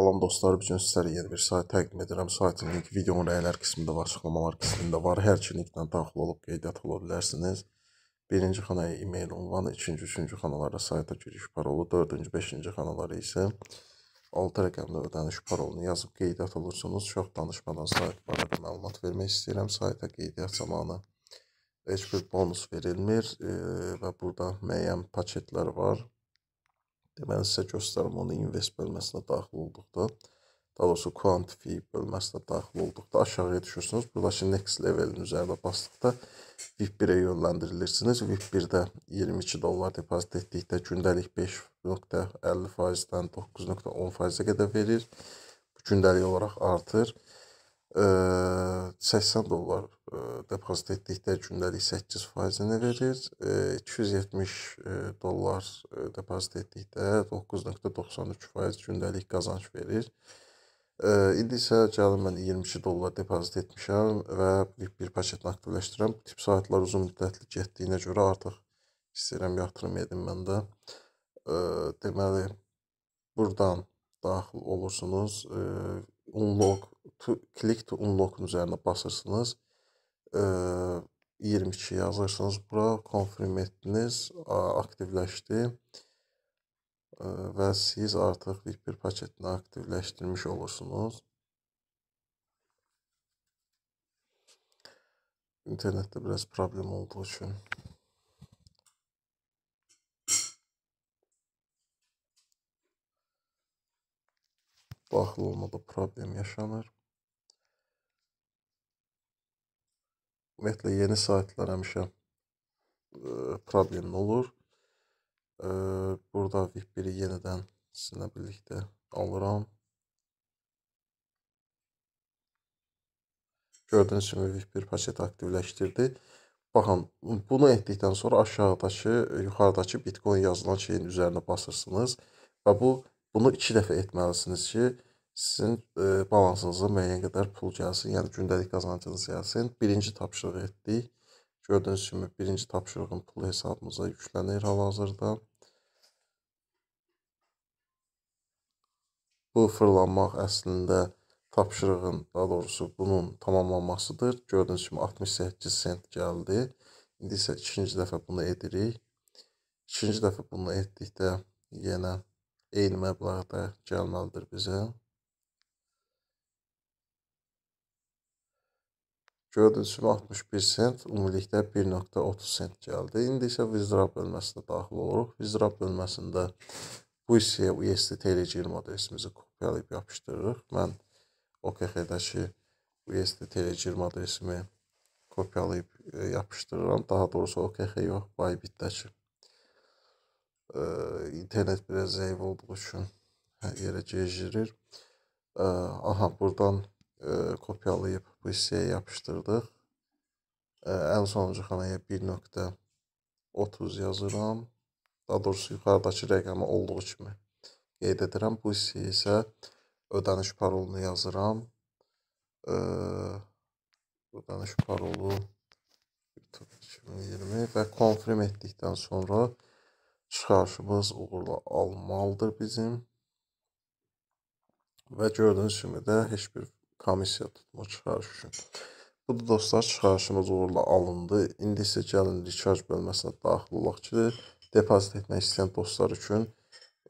Salam dostlar, bu gün sizlərə yeni bir sayt təqdim edirəm. Saytın linki videonun rəylər qismində var, açıqlamalar qismində var. Hər iki linkdən daxil olub qeydiyyat ola bilərsiniz. Birinci xanaya e-mail ünvanı, ikinci, üçüncü xanalara sayta giriş parolu, dördüncü, beşinci xanalara isə 6 rəqəmli ödəniş parolunu yazıb qeydiyyat olursunuz. Çox danışmadan sayt barədə məlumat vermək istəyirəm. Sayta qeydiyyat zamanı heç bir bonus verilmir e, və burada müəyyən paketlər var. Deməli sizə göstərim onu invest bölməsinə daxil olduqda, daha doğrusu quantify bölməsinə daxil olduqda aşağıya düşürsünüz. Buradakı next levelin üzərinə basdıqda VIP1-ə yönləndirilirsiniz. VIP1-də 22 dollar depozit etdikdə gündəlik 5.50%-dən 9.10%-ə qədər verir. Bu gündəlik olaraq artır. 80 dollar depozit etdikdə gündəlik 8 faizini verir. 270 dollar depozit etdikdə 9.93 faiz gündəlik qazanc verir. İndi isə gəlin mən 22 dollar depozit etmişəm və bir paketini aktivləşdirirəm. Bu tip saytlar uzun müddətli getdiyinə görə artıq istəyirəm yatırım edim mən də. Deməli, buradan daxil olursunuz. Unlock to, click to unlock-un üzərinə basırsınız. E, 22 yazırsınız bura, konfirm etdiniz, aktivləşdi e, və siz artıq bir paketini aktivləşdirmiş olursunuz. İnternetdə biraz problem olduğu üçün daxil olmada problem yaşanır. Ümumiyyətlə yeni saytlar həmişə problemli olur. Burada VIP1-i yenidən sizinlə birlikdə alıram. Gördüyünüz kimi VIP1 paketi aktivləşdirdi. Baxın, bunu etdikdən sonra aşağıdakı, yuxarıdakı Bitcoin yazılan şeyin üzərinə basırsınız və bu bunu 2 dəfə etməlisiniz ki, sizin e, balansınıza müəyyən qədər pul gəlsin, yəni gündəlik qazancınız gəlsin. Birinci tapşırıq etdik. Gördüyünüz kimi birinci tapşırığın pulu hesabımıza yüklənir hal-hazırda. Bu fırlanmaq əslində tapşırığın, daha doğrusu bunun tamamlanmasıdır. Gördüyünüz kimi 68 sent gəldi. İndi isə ikinci dəfə bunu edirik. İkinci dəfə bunu etdikdə yenə eyni məbləğdə gəlməlidir bizə. Gördüyünüz kimi 61 sent, ümumilikdə 1.30 sent gəldi. İndi isə withdraw bölməsinə daxil oluruq. Withdraw bölməsində bu hissəyə USD TLC20 adresimizi kopyalayıb yapışdırırıq. Mən OKX-dəki USD TLC20 adresimi kopyalayıb e, yapışdırıram. Daha doğrusu OKX yox, Bybit-dəki. E, internet biraz zəif olduğu üçün hər yerə gecikdirir. E, aha, buradan e, kopyalayıb bu hissəyə yapışdırdıq. E, ən sonuncu xanaya 1.30 yazıram. Daha doğrusu yuxarıdakı rəqəmi olduğu kimi qeyd edirəm. Bu hissəyə isə ödəniş parolunu yazıram. E, ödəniş parolu 2020 və konfirm etdikdən sonra çıxarışımız uğurla alınmalıdır bizim. Və gördüyünüz kimi də heç bir komissiya tutma çıxarış üçün. Budur dostlar, çıxarışımız uğurla alındı. İndi isə gəlin recharge bölməsinə daxil olaq ki, depozit etmək istəyən dostlar üçün ə,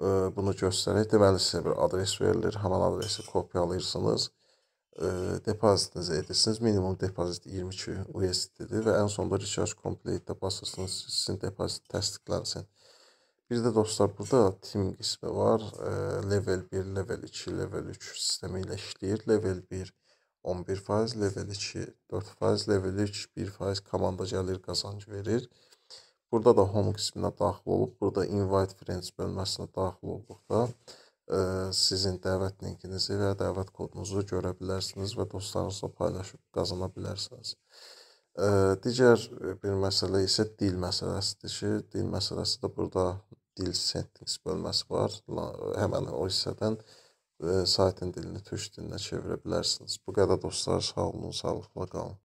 e, bunu göstərək. Deməli sizə bir adres verilir, həmin adresi kopyalayırsınız. Ə, e, depozitinizi edirsiniz. Minimum depozit 22 USD-dir və ən sonda recharge complete-də basırsınız, sizin depozit təsdiqlənsin. Bir də dostlar burada team qismi var. Level 1, level 2, level 3 sistemi ilə işləyir. Level 1 11%, level 2 4%, level 3 1% komanda gəlir qazanc verir. Burada da home qisminə daxil olub, burada invite friends bölməsinə daxil olduqda sizin dəvət linkinizi və dəvət kodunuzu görə bilərsiniz və dostlarınızla paylaşıb qazana bilərsiniz. Digər bir məsələ isə dil məsələsidir ki, dil məsələsi də burada dil settings bölməsi var. Həmən o hissədən saytın dilini türk dilinə çevirə bilərsiniz. Bu qədər dostlar, sağ olun, sağlıqla qalın.